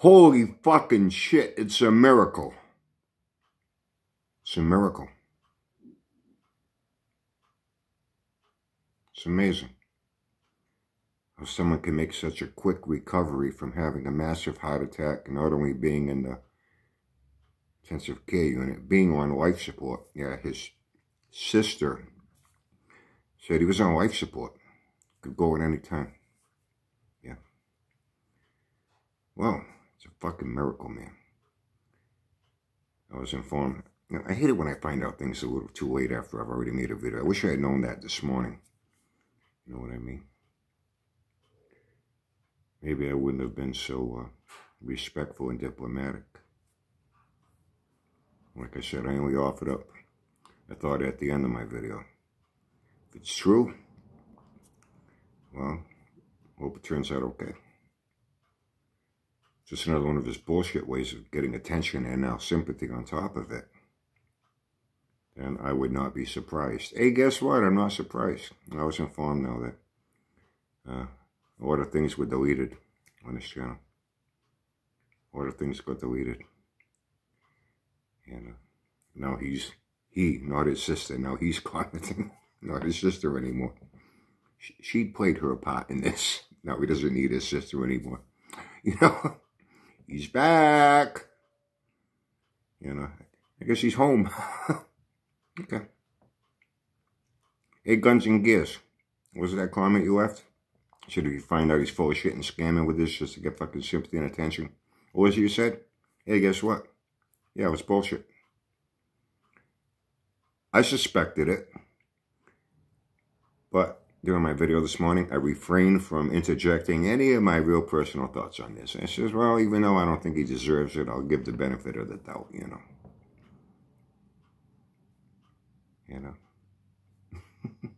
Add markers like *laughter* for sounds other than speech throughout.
Holy fucking shit, it's a miracle. It's a miracle. It's amazing how someone can make such a quick recovery from having a massive heart attack and not only being in the intensive care unit, being on life support. Yeah, his sister said he was on life support. Could go at any time. Yeah. Well, it's a fucking miracle, man. I was informed. Know, I hate it when I find out things a little too late after I've already made a video. I wish I had known that this morning. You know what I mean? Maybe I wouldn't have been so uh, respectful and diplomatic. Like I said, I only offered up a thought at the end of my video. If it's true, well, hope it turns out okay. Just another one of his bullshit ways of getting attention and now sympathy on top of it. And I would not be surprised. Hey, guess what? I'm not surprised. I was informed now that uh, a lot of things were deleted on this channel. A lot of things got deleted. And uh, now he's, he, not his sister, now he's *laughs* commenting, not his sister anymore. She, she played her part in this. Now he doesn't need his sister anymore. *laughs* You know? He's back. You know, I guess he's home. *laughs* okay. Hey, Guns and Gears. Was that comment you left? Should he find out he's full of shit and scamming with this just to get fucking sympathy and attention? What was it you said? Hey, guess what? Yeah, it was bullshit. I suspected it. But during my video this morning, I refrained from interjecting any of my real personal thoughts on this. I says, well, even though I don't think he deserves it, I'll give the benefit of the doubt, you know. You know. *laughs*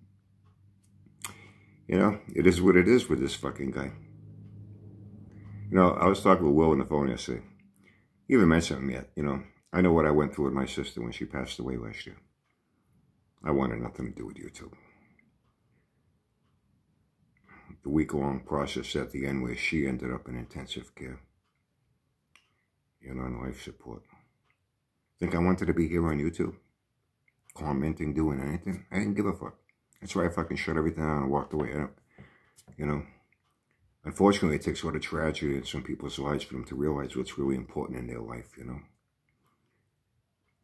you know, it is what it is with this fucking guy. You know, I was talking with Will on the phone yesterday. He even mentioned him yet, you know. I know what I went through with my sister when she passed away last year. I wanted nothing to do with YouTube the week-long process at the end where she ended up in intensive care You know, and on life support. Think I wanted to be here on YouTube? Commenting, doing anything? I didn't give a fuck. That's why I fucking shut everything down and walked away. you know, unfortunately, it takes a lot of tragedy in some people's lives for them to realize what's really important in their life, you know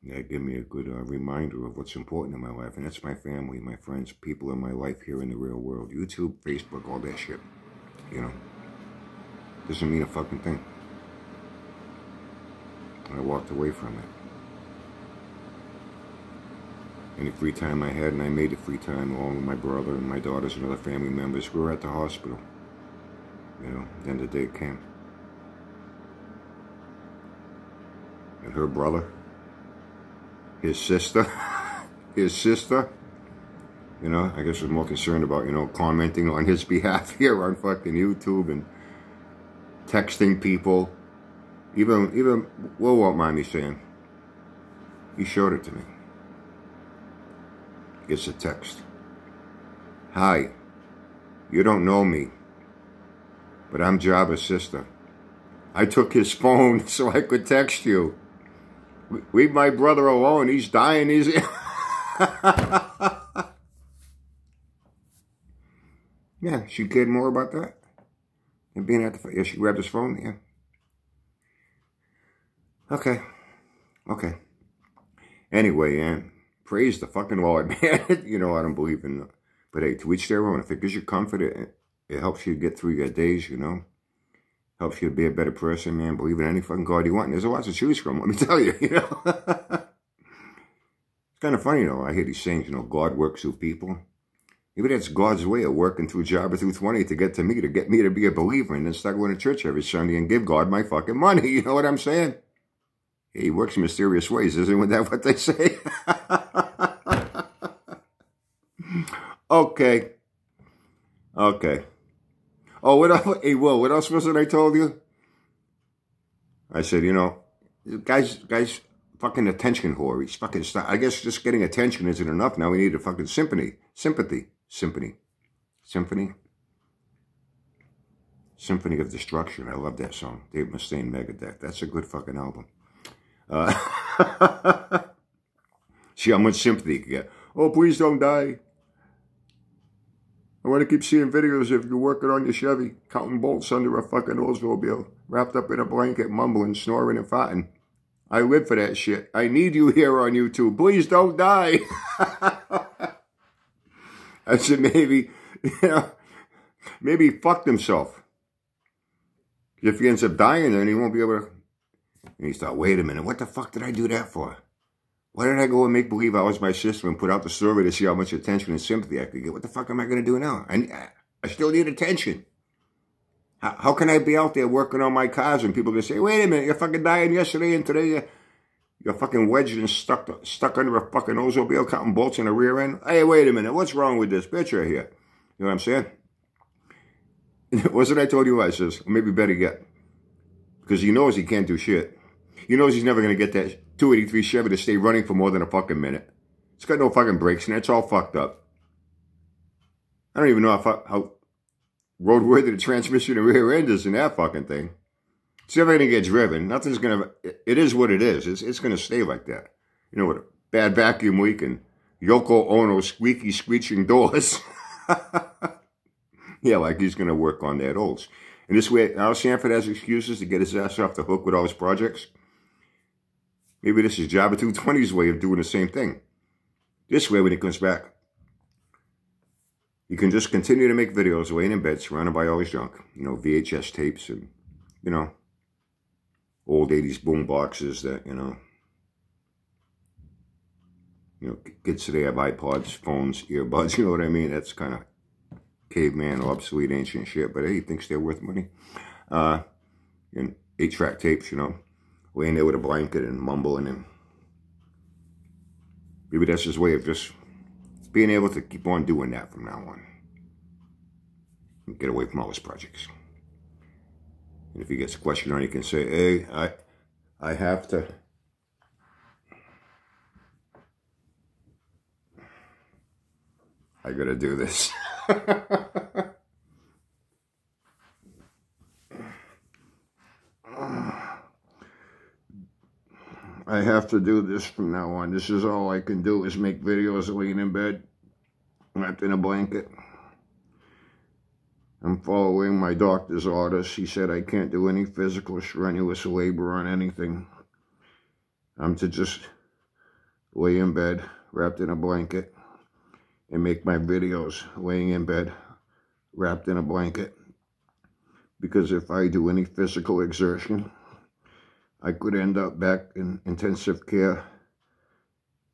that give me a good uh, reminder of what's important in my life. And that's my family, my friends, people in my life here in the real world. YouTube, Facebook, all that shit. You know. Doesn't mean a fucking thing. I walked away from it. Any free time I had, and I made the free time along with my brother and my daughters and other family members, we were at the hospital. You know, then the day came. And her brother, his sister, *laughs* his sister, you know, I guess was more concerned about, you know, commenting on his *laughs* behalf here on fucking YouTube and texting people. Even, even Will won't mind me saying, he showed it to me. It's a text. Hi, you don't know me, but I'm Jabba's sister. I took his *laughs* phone so I could text you. Leave my brother alone. He's dying. He's... *laughs* yeah, she cared more about that than being at the... Yeah, she grabbed his phone. Yeah. Okay. Okay. Anyway, and praise the fucking Lord, *laughs* man. you know, I don't believe in... But hey, to each their own. If it gives you comfort, it, it helps you get through your days, you know helps you to be a better person, man. Believe in any fucking God you want. There's a lot to choose from, let me *laughs* tell you, you know. *laughs* it's kind of funny, though. I hear these sayings, you know, God works through people. Maybe that's God's way of working through Jabba through 20 to get to me, to get me to be a believer and then start going to church every Sunday and give God my fucking money. *laughs* You know what I'm saying? He works mysterious ways. Isn't that what they say? okay. Okay. Oh, what else? Hey, Will, what else was it I told you? I said, you know, guys, guys, fucking attention whore. He's fucking, I guess just getting attention isn't enough. Now we need a fucking sympathy. Sympathy. Symphony. Symphony. Symphony of Destruction. I love that song. Dave Mustaine, Megadeth. That's a good fucking album. Uh, *laughs* see how much sympathy you get. Oh, please don't die. I want to keep seeing videos of you working on your Chevy, counting bolts under a fucking Oldsmobile, wrapped up in a blanket, mumbling, snoring, and farting. I live for that shit. I need you here on YouTube. Please don't die. I said maybe, you know, maybe he fucked himself. If he ends up dying, then he won't be able to. And he thought, wait a minute, what the fuck did I do that for? Why did I go and make believe I was my sister and put out the survey to see how much attention and sympathy I could get? What the fuck am I going to do now? I, I still need attention. How, how can I be out there working on my cars and people can say, wait a minute, you're fucking dying yesterday and today you're, you're fucking wedged and stuck stuck under a fucking Oldsmobile counting bolts in the rear end? Hey, wait a minute, what's wrong with this picture here? You know what I'm saying? *laughs* Wasn't I told you I says, maybe better get. Because he knows he can't do shit. He knows he's never going to get that 283 Chevy to stay running for more than a fucking minute. It's got no fucking brakes and it's all fucked up. I don't even know how, how roadworthy the transmission and rear end is in that fucking thing. It's never going to get driven. Nothing's going to, it is what it is. It's, it's going to stay like that. You know, with a bad vacuum leak and Yoko Ono squeaky screeching doors. *laughs* Yeah, like he's going to work on that Olds. And this way, now Sanford has excuses to get his ass off the hook with all his projects. Maybe this is Jabba 220's way of doing the same thing. This way, when he comes back, he can just continue to make videos laying in bed surrounded by all his junk. You know, VHS tapes and, you know, old 80s boom boxes that, you know, you know, kids today have iPods, phones, earbuds, *laughs* you know what I mean? That's kind of caveman, obsolete, ancient shit, but hey, he thinks they're worth money. Uh, and eight-track tapes, you know, laying there with a blanket and mumbling and maybe that's his way of just being able to keep on doing that from now on. And get away from all his projects. And if he gets a question on, he can say, hey, I, I have to... I gotta do this. *laughs* I have to do this from now on. This is all I can do is make videos laying in bed, wrapped in a blanket. I'm following my doctor's orders. He said I can't do any physical strenuous labor on anything. I'm to just lay in bed, wrapped in a blanket, and make my videos laying in bed, wrapped in a blanket. Because if I do any physical exertion, I could end up back in intensive care,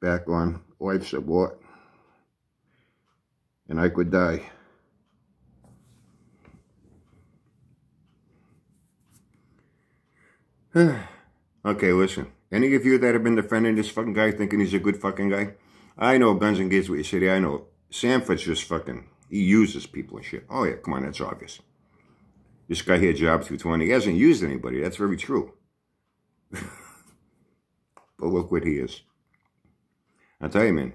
back on life support, and I could die. *sighs* okay, listen. Any of you that have been defending this fucking guy thinking he's a good fucking guy? I know Guns and Gateway City. I know. Sanford's just fucking, he uses people and shit. Oh yeah, come on, that's obvious. This guy here, Job 220, he hasn't used anybody. That's very true. *laughs* but look what he is. I tell you, man,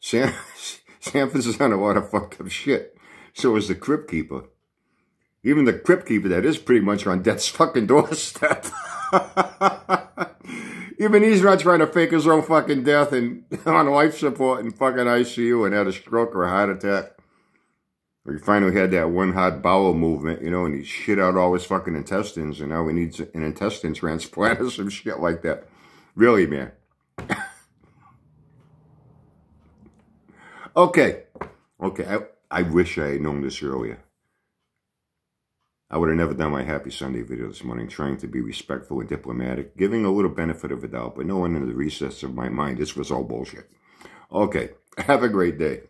Sam, *laughs* Sanford's done a lot of fucked up shit. So is the Crypt Keeper. Even the Crypt Keeper that is pretty much on death's fucking doorstep. *laughs* Even he's not trying to fake his own fucking death and on life support and fucking ICU and had a stroke or a heart attack. Or he finally had that one hot bowel movement, you know, and he shit out all his fucking intestines and now he needs an intestine *laughs* transplant or some shit like that. Really, man. *laughs* okay. Okay. I, I wish I had known this earlier. I would have never done my Happy Sunday video this morning, trying to be respectful and diplomatic, giving a little benefit of a doubt, but knowing in the recess of my mind this was all bullshit. Okay, *laughs* have a great day.